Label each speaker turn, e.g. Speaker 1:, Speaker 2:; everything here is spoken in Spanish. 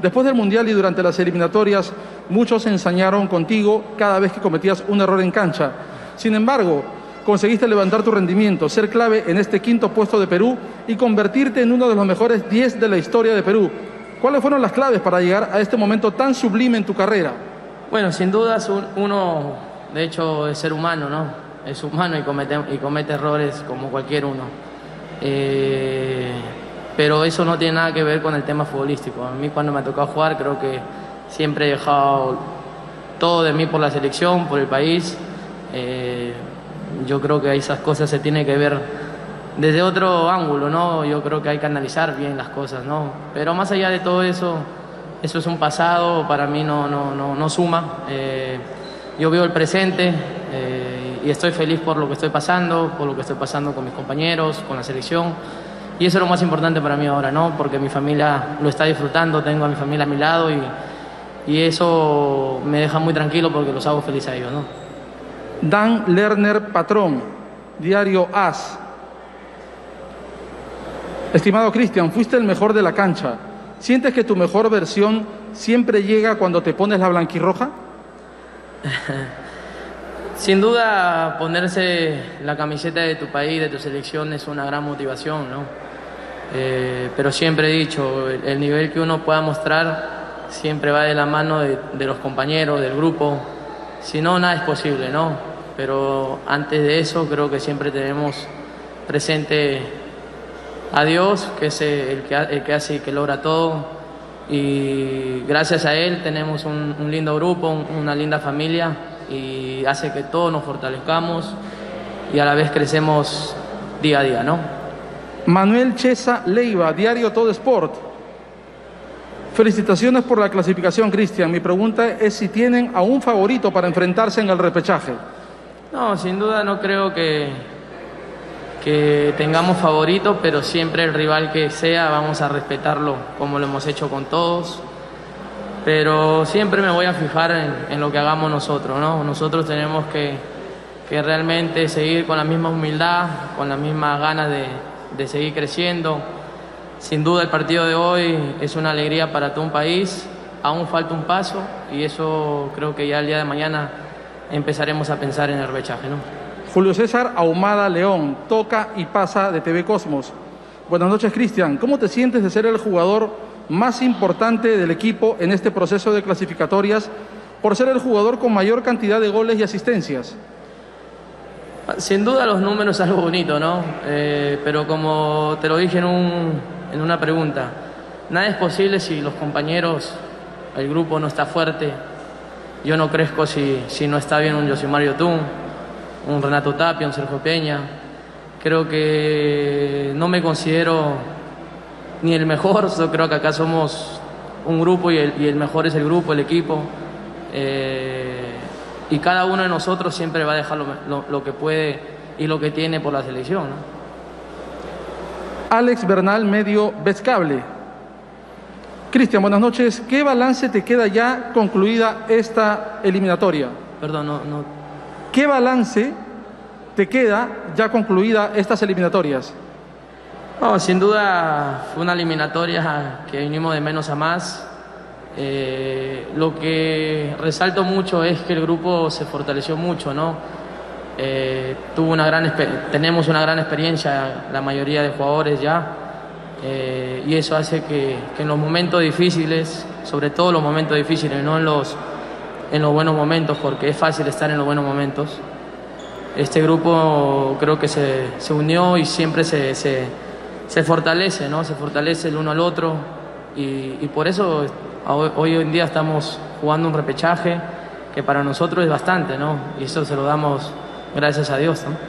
Speaker 1: Después del Mundial y durante las eliminatorias, muchos ensañaron contigo cada vez que cometías un error en cancha. Sin embargo, conseguiste levantar tu rendimiento, ser clave en este quinto puesto de Perú y convertirte en uno de los mejores 10 de la historia de Perú. ¿Cuáles fueron las claves para llegar a este momento tan sublime en tu carrera?
Speaker 2: Bueno, sin dudas uno, de hecho, es ser humano, ¿no? Es humano y comete, y comete errores como cualquier uno. Eh, pero eso no tiene nada que ver con el tema futbolístico. A mí cuando me ha tocado jugar creo que siempre he dejado todo de mí por la selección, por el país. Eh, yo creo que esas cosas se tienen que ver desde otro ángulo, ¿no? Yo creo que hay que analizar bien las cosas, ¿no? Pero más allá de todo eso, eso es un pasado, para mí no, no, no, no suma. Eh, yo veo el presente eh, y estoy feliz por lo que estoy pasando, por lo que estoy pasando con mis compañeros, con la selección. Y eso es lo más importante para mí ahora, ¿no? Porque mi familia lo está disfrutando, tengo a mi familia a mi lado y, y eso me deja muy tranquilo porque los hago feliz a ellos, ¿no?
Speaker 1: Dan Lerner Patrón, Diario AS. Estimado Cristian, fuiste el mejor de la cancha. ¿Sientes que tu mejor versión siempre llega cuando te pones la blanquirroja?
Speaker 2: Sin duda, ponerse la camiseta de tu país, de tu selección, es una gran motivación, ¿no? Eh, pero siempre he dicho, el, nivel que uno pueda mostrar siempre va de la mano de, los compañeros, del grupo. Si no, nada es posible, ¿no? Pero antes de eso creo que siempre tenemos presente a Dios, que es el que, el que hace y que logra todo. Y gracias a Él tenemos un, lindo grupo, una linda familia y hace que todos nos fortalezcamos y a la vez crecemos día a día, ¿no?
Speaker 1: Manuel Chesa Leiva, Diario Todo Sport. Felicitaciones por la clasificación, Cristian. Mi pregunta es si tienen a un favorito para enfrentarse en el repechaje.
Speaker 2: No, sin duda no creo que, que tengamos favorito, pero siempre el rival que sea vamos a respetarlo como lo hemos hecho con todos. Pero siempre me voy a fijar en, en lo que hagamos nosotros, ¿no? Nosotros tenemos que, que realmente seguir con la misma humildad, con las mismas ganas de, de seguir creciendo. Sin duda el partido de hoy es una alegría para todo un país, aún falta un paso y eso creo que ya el día de mañana empezaremos a pensar en el rechaje. ¿no?
Speaker 1: Julio César Ahumada León, toca y pasa de TV Cosmos. Buenas noches Cristian, ¿cómo te sientes de ser el jugador más importante del equipo en este proceso de clasificatorias por ser el jugador con mayor cantidad de goles y asistencias?
Speaker 2: Sin duda los números es algo bonito, ¿no? Eh, pero como te lo dije en, un, en una pregunta, nada es posible si los compañeros, el grupo no está fuerte. Yo no crezco si, si no está bien un Mario Tun, un Renato Tapia, un Sergio Peña. Creo que no me considero ni el mejor, yo creo que acá somos un grupo y el, y el mejor es el grupo, el equipo. Eh, y cada uno de nosotros siempre va a dejar lo, que puede y lo que tiene por la selección.
Speaker 1: Alex Bernal, medio Vescable. Cristian, buenas noches. ¿Qué balance te queda ya concluida esta eliminatoria?
Speaker 2: Perdón, no, no.
Speaker 1: ¿Qué balance te queda ya concluida estas eliminatorias?
Speaker 2: No, sin duda fue una eliminatoria que vinimos de menos a más. Eh, lo que resalto mucho es que el grupo se fortaleció mucho, ¿no? Eh, tuvo una gran tenemos una gran experiencia, la mayoría de jugadores ya, eh, y eso hace que, en los momentos difíciles, sobre todo los momentos difíciles, no en los, en los buenos momentos, porque es fácil estar en los buenos momentos, este grupo creo que se, se unió y siempre se, se, se, fortalece, ¿no? Se fortalece el uno al otro, y, y por eso Hoy, en día estamos jugando un repechaje que para nosotros es bastante, ¿no? Y eso se lo damos gracias a Dios, ¿no?